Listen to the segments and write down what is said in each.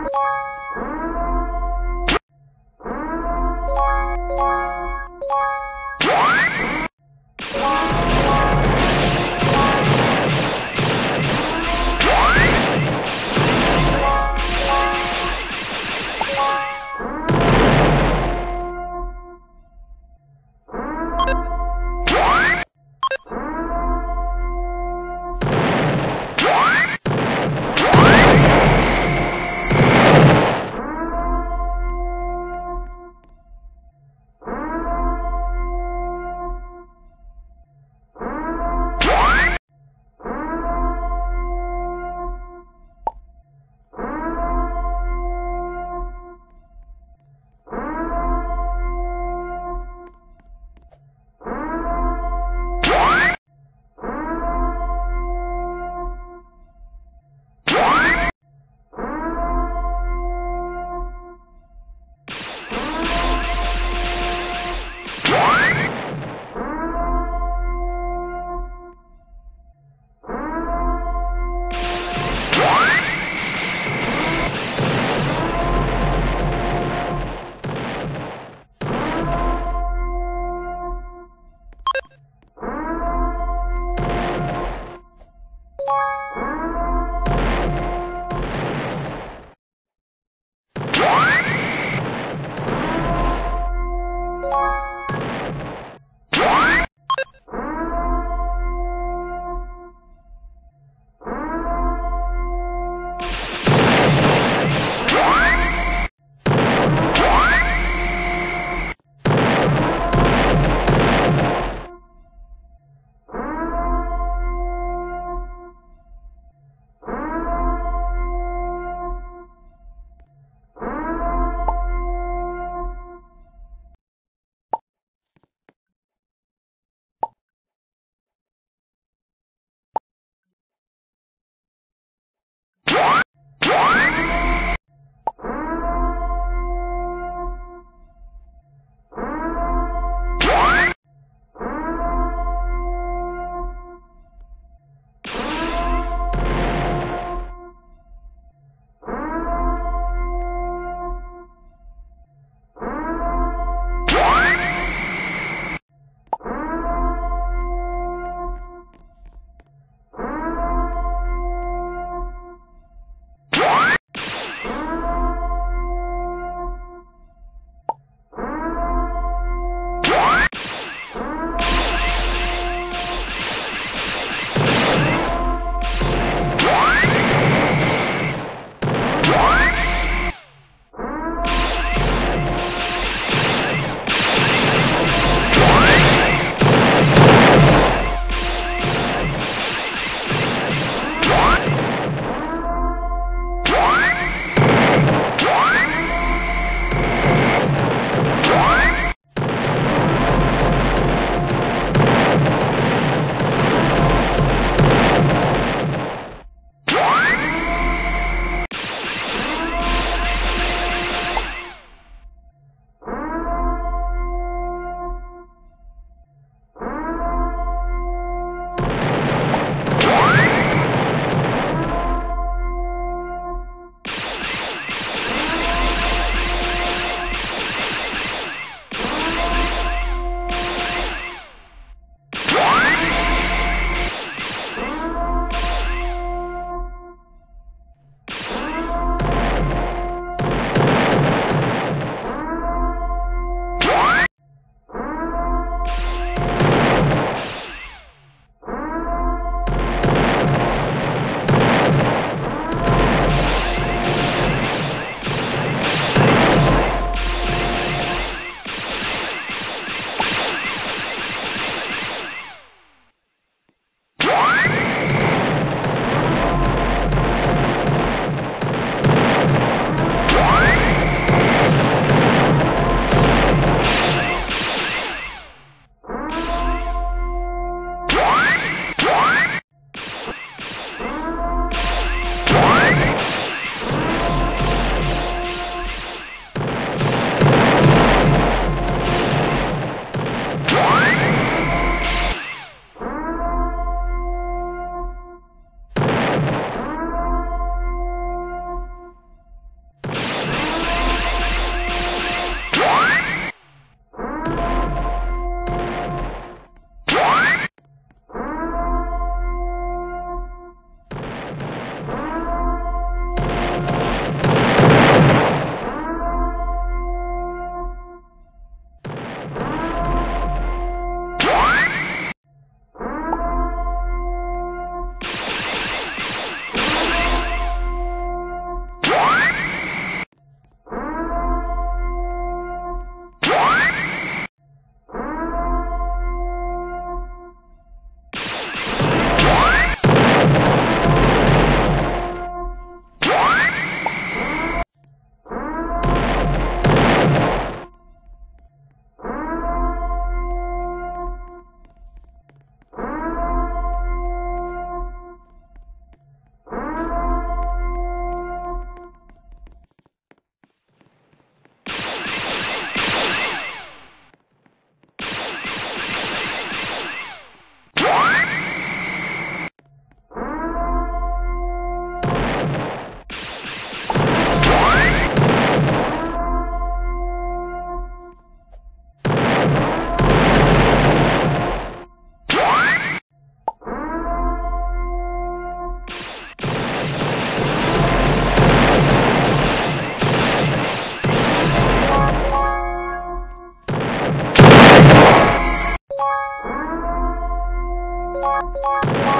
喵。Bye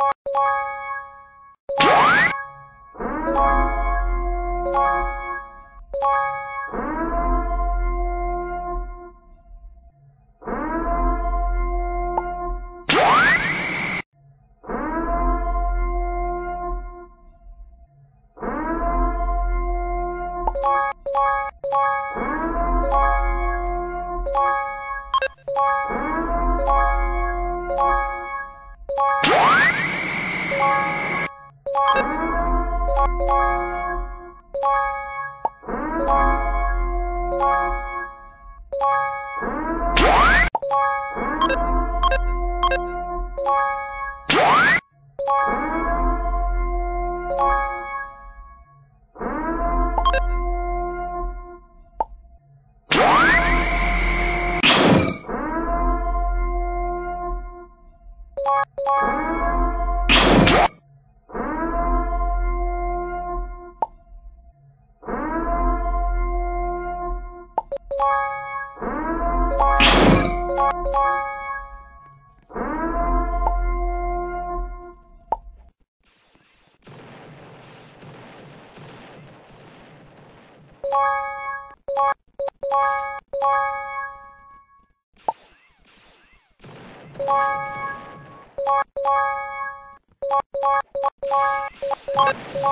you What? Bye.